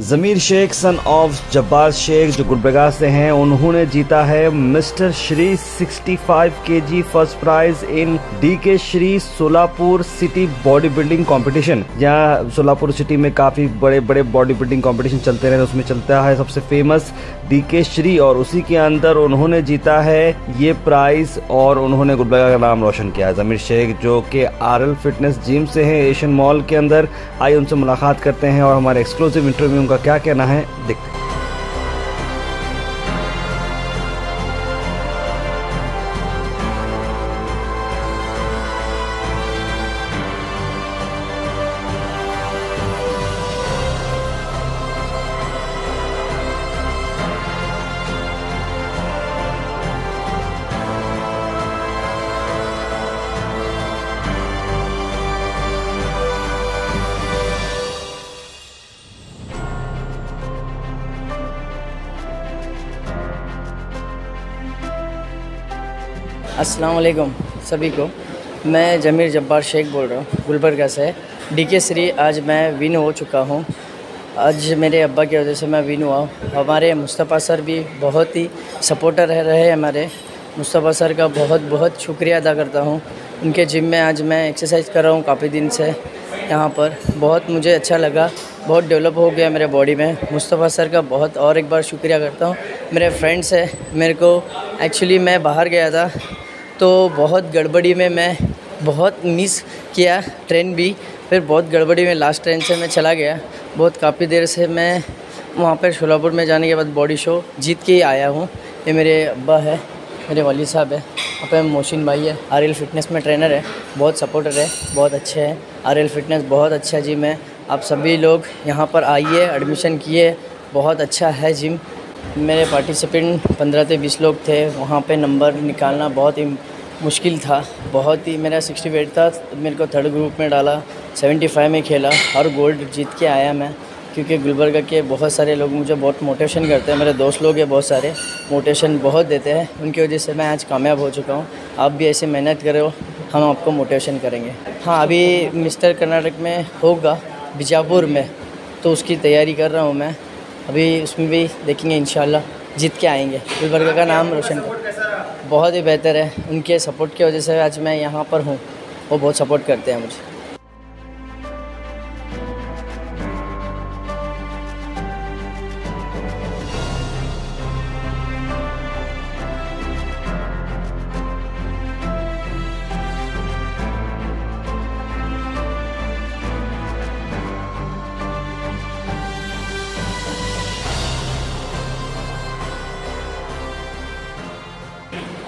Zameer Shaikh son of Jabbar Shaikh, जो गुलबर्गा से हैं, उन्होंने जीता है mister Shri 65 KG first prize in D K Shri Solapur city body building competition यहाँ सोलापुर सिटी में काफ़ी बड़े बड़े बॉडी बिल्डिंग कॉम्पिटिशन चलते रहे उसमें चलता है सबसे फ़ेमस डी के श्री और उसी के अंदर उन्होंने जीता है ये प्राइज और उन्होंने गुलबर्गा का नाम रोशन किया है। जमीर शेख, जो कि आर फिटनेस जिम से हैं, एशियन मॉल के अंदर, आइए उनसे मुलाकात करते हैं और हमारे एक्सक्लूसिव इंटरव्यू उनका क्या कहना है? देखते हैं अस्सलाम सभी को। मैं जमीर जब्बार शेख बोल रहा हूँ, गुलबर्गा से। डी के श्री, आज मैं विन हो चुका हूँ। आज मेरे अब्बा की वजह से मैं विन हुआ हमारे मुस्तफ़ा सर भी बहुत ही सपोर्टर रह रहे हमारे। मुस्तफ़ा सर का बहुत बहुत शुक्रिया अदा करता हूँ। उनके जिम में आज मैं एक्सरसाइज कर रहा हूँ काफ़ी दिन से यहाँ पर। बहुत मुझे अच्छा लगा। बहुत डेवलप हो गया मेरे बॉडी में। मुस्तफ़ा सर का बहुत और एक बार शुक्रिया करता हूँ। मेरे फ्रेंड्स है, मेरे को एक्चुअली मैं बाहर गया था। तो बहुत गड़बड़ी में मैं बहुत मिस किया ट्रेन भी। फिर बहुत गड़बड़ी में लास्ट ट्रेन से मैं चला गया। बहुत काफ़ी देर से मैं वहाँ पर शोलापुर में जाने के बाद बॉडी शो जीत के ही आया हूँ। ये मेरे अब्बा है, मेरे वाली साहब है। यहाँ मोशिन भाई है आर एल फिटनेस में ट्रेनर है। बहुत सपोर्टर है, बहुत अच्छे हैं। आर एल फिटनेस बहुत अच्छा जिम है। आप सभी लोग यहाँ पर आइए एडमिशन किए। बहुत अच्छा है जिम मेरे पार्टिसिपेंट पंद्रह से बीस लोग थे। वहाँ पे नंबर निकालना बहुत मुश्किल था, बहुत ही मेरा सिक्सटी वेट था, मेरे को थर्ड ग्रुप में डाला सेवेंटी फाइव में खेला, और गोल्ड जीत के आया मैं, क्योंकि गुलबर्गा के बहुत सारे लोग मुझे बहुत मोटिवेशन करते हैं, मेरे दोस्त लोग हैं बहुत सारे मोटिवेशन बहुत देते हैं, उनकी वजह से मैं आज कामयाब हो चुका हूँ, आप भी ऐसे मेहनत करो, हम आपको मोटिवेशन करेंगे। हाँ अभी मिस्टर कर्नाटक में होगा, बीजापुर में तो उसकी तैयारी कर रहा हूँ मैं, अभी उसमें भी देखेंगे इन जीत के आएँगे, गुलबर्गा का नाम रोशन कर। बहुत ही बेहतर है। उनके सपोर्ट की वजह से आज मैं यहाँ पर हूँ। वो बहुत सपोर्ट करते हैं मुझे।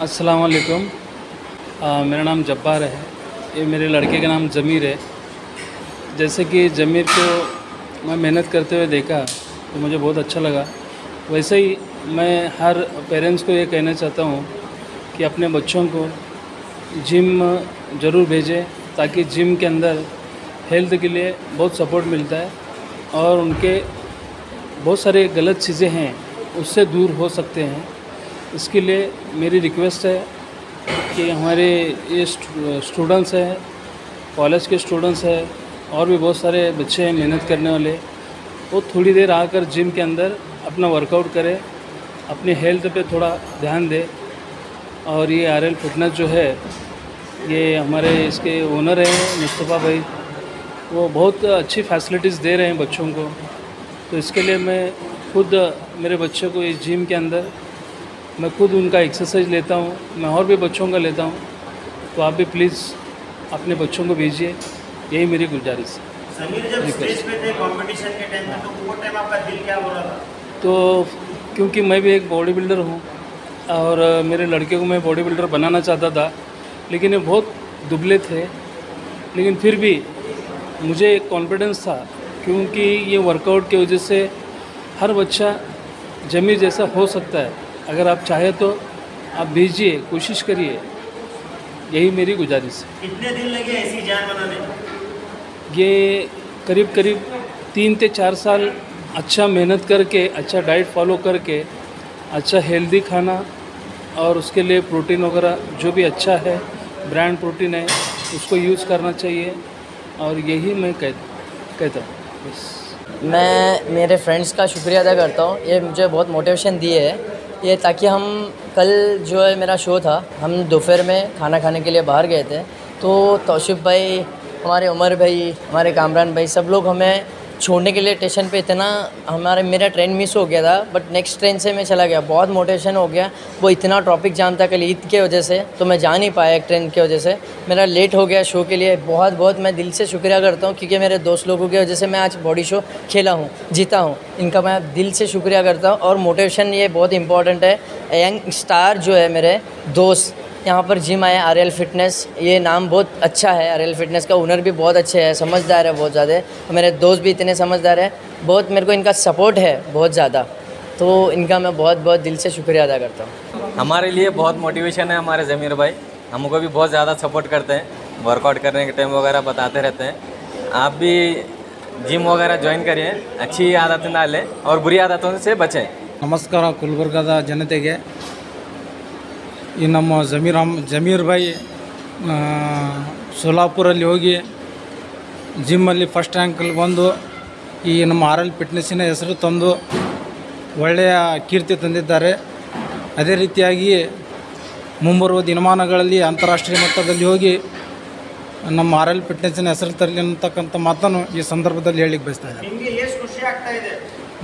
अस्सलाम वालेकुम मेरा नाम जब्बार है। ये मेरे लड़के का नाम ज़मीर है। जैसे कि ज़मीर को मैं मेहनत करते हुए देखा तो मुझे बहुत अच्छा लगा। वैसे ही मैं हर पेरेंट्स को ये कहना चाहता हूँ कि अपने बच्चों को जिम ज़रूर भेजें, ताकि जिम के अंदर हेल्थ के लिए बहुत सपोर्ट मिलता है और उनके बहुत सारे गलत चीज़ें हैं, उससे दूर हो सकते हैं। इसके लिए मेरी रिक्वेस्ट है कि हमारे ये स्टूडेंट्स हैं, कॉलेज के स्टूडेंट्स हैं, और भी बहुत सारे बच्चे हैं मेहनत करने वाले, वो थोड़ी देर आकर जिम के अंदर अपना वर्कआउट करें, अपनी हेल्थ पे थोड़ा ध्यान दें, और ये आर एल फिटनेस जो है, ये हमारे इसके ओनर हैं मुस्तफ़ा भाई, वो बहुत अच्छी फैसिलिटीज़ दे रहे हैं बच्चों को। तो इसके लिए मैं खुद मेरे बच्चे को इस जिम के अंदर मैं खुद उनका एक्सरसाइज लेता हूँ मैं और भी बच्चों का लेता हूँ तो आप भी प्लीज़ अपने बच्चों को भेजिए यही मेरी गुजारिश है। तो क्योंकि मैं भी एक बॉडी बिल्डर हूँ और मेरे लड़के को मैं बॉडी बिल्डर बनाना चाहता था लेकिन ये बहुत दुबले थे लेकिन फिर भी मुझे एक कॉन्फिडेंस था क्योंकि ये वर्कआउट की वजह से हर बच्चा जमीर जैसा हो सकता है। अगर आप चाहें तो आप भेजिए कोशिश करिए। यही मेरी गुजारिश है। कितने दिन लगे ऐसी जान बनाने? ये करीब करीब तीन से चार साल अच्छा मेहनत करके अच्छा डाइट फॉलो करके अच्छा हेल्दी खाना और उसके लिए प्रोटीन वगैरह जो भी अच्छा है ब्रांड प्रोटीन है उसको यूज़ करना चाहिए और यही मैं कह कहता हूँ। बस। मैं मेरे फ्रेंड्स का शुक्रिया अदा करता हूँ। ये मुझे बहुत मोटिवेशन दिए है। ये ताकि हम कल जो है मेरा शो था, हम दोपहर में खाना खाने के लिए बाहर गए थे। तो तौशिफ भाई, हमारे उमर भाई, हमारे कामरान भाई सब लोग हमें छोड़ने के लिए स्टेशन पे इतना हमारे, मेरा ट्रेन मिस हो गया था बट नेक्स्ट ट्रेन से मैं चला गया। बहुत मोटिवेशन हो गया। वो इतना ट्रॉपिक जाम था कल ईद के वजह से तो मैं जा नहीं पाया एक ट्रेन की वजह से। मेरा लेट हो गया शो के लिए। बहुत बहुत मैं दिल से शुक्रिया करता हूँ, क्योंकि मेरे दोस्त लोगों की वजह से मैं आज बॉडी शो खेला हूँ, जीता हूँ। इनका मैं दिल से शुक्रिया करता हूँ। और मोटिवेशन ये बहुत इंपॉर्टेंट है। यंग स्टार जो है मेरे दोस्त यहाँ पर जिम आए आर एल फिटनेस ये नाम बहुत अच्छा है आर एल फिटनेस का ओनर भी बहुत अच्छे है समझदार है बहुत ज़्यादा और मेरे दोस्त भी इतने समझदार है बहुत मेरे को इनका सपोर्ट है बहुत ज़्यादा तो इनका मैं बहुत बहुत दिल से शुक्रिया अदा करता हूँ हमारे लिए बहुत मोटिवेशन है हमारे ज़मीर भाई हमको भी बहुत ज़्यादा सपोर्ट करते हैं वर्कआउट करने के टाइम वगैरह बताते रहते हैं आप भी जिम वगैरह ज्वाइन करिए अच्छी आदतें डालें और बुरी आदतों से बचें ನಮಸ್ಕಾರ ಗುಲ್ಬರ್ಗದ ಜನತೆಗೆ ಈ ನಮ್ಮ ಜಮೀರ್ ಅಹಮ್ ಜಮೀರ್ ಭಾಯಿ ಸೋಲಾಪುರಲ್ಲಿ ಹೋಗಿ ಜಿಮ್ಮಲ್ಲಿ ಫಸ್ಟ್ ರ್ಯಾಂಕಲ್ಲಿ ಬಂದು ಈ ನಮ್ಮ ಆರ್ ಎಲ್ ಫಿಟ್ನೆಸ್ಸಿನ ಹೆಸರು ತಂದು ಒಳ್ಳೆಯ ಕೀರ್ತಿ ತಂದಿದ್ದಾರೆ. ಅದೇ ರೀತಿಯಾಗಿ ಮುಂಬರುವ ದಿನಮಾನಗಳಲ್ಲಿ ಅಂತಾರಾಷ್ಟ್ರೀಯ ಮಟ್ಟದಲ್ಲಿ ಹೋಗಿ ನಮ್ಮ ಆರ್ ಎಲ್ ಫಿಟ್ನೆಸ್ಸಿನ ಹೆಸರು ತರಲಿ ಅನ್ನತಕ್ಕಂಥ ಮಾತನ್ನು ಈ ಸಂದರ್ಭದಲ್ಲಿ ಹೇಳಿಕ್ಕೆ ಬಯಸ್ತಾ ಇದ್ದಾರೆ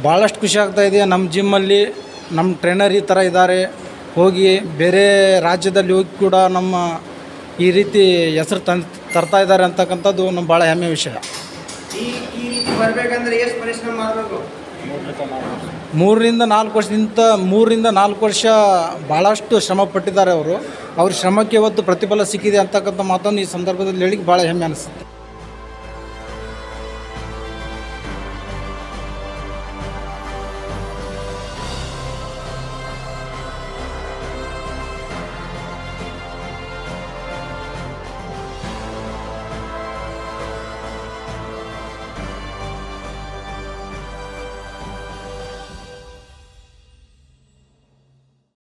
ಭಾಳಷ್ಟು ಖುಷಿ ಆಗ್ತಾ ಇದೆ? ನಮ್ಮ ಜಿಮ್ಮಲ್ಲಿ ನಮ್ಮ ಟ್ರೈನರ್ ಈ ಥರ ಇದ್ದಾರೆ. ಹೋಗಿ ಬೇರೆ ರಾಜ್ಯದಲ್ಲಿ ಹೋಗಿ ಕೂಡ ನಮ್ಮ ಈ ರೀತಿ ಹೆಸರು ತಂದ್ ತರ್ತಾ ಇದ್ದಾರೆ ಅಂತಕ್ಕಂಥದ್ದು ನಮ್ಮ ಭಾಳ ಹೆಮ್ಮೆ ವಿಷಯ. ಮೂರರಿಂದ ನಾಲ್ಕು ವರ್ಷದಿಂದ ಮೂರರಿಂದ ನಾಲ್ಕು ವರ್ಷ ಭಾಳಷ್ಟು ಶ್ರಮ ಪಟ್ಟಿದ್ದಾರೆ ಅವರು. ಅವ್ರ ಶ್ರಮಕ್ಕೆ ಇವತ್ತು ಪ್ರತಿಫಲ ಸಿಕ್ಕಿದೆ ಅಂತಕ್ಕಂಥ ಮಾತನ್ನು ಈ ಸಂದರ್ಭದಲ್ಲಿ ಹೇಳಿ ಭಾಳ ಹೆಮ್ಮೆ ಅನಿಸುತ್ತೆ.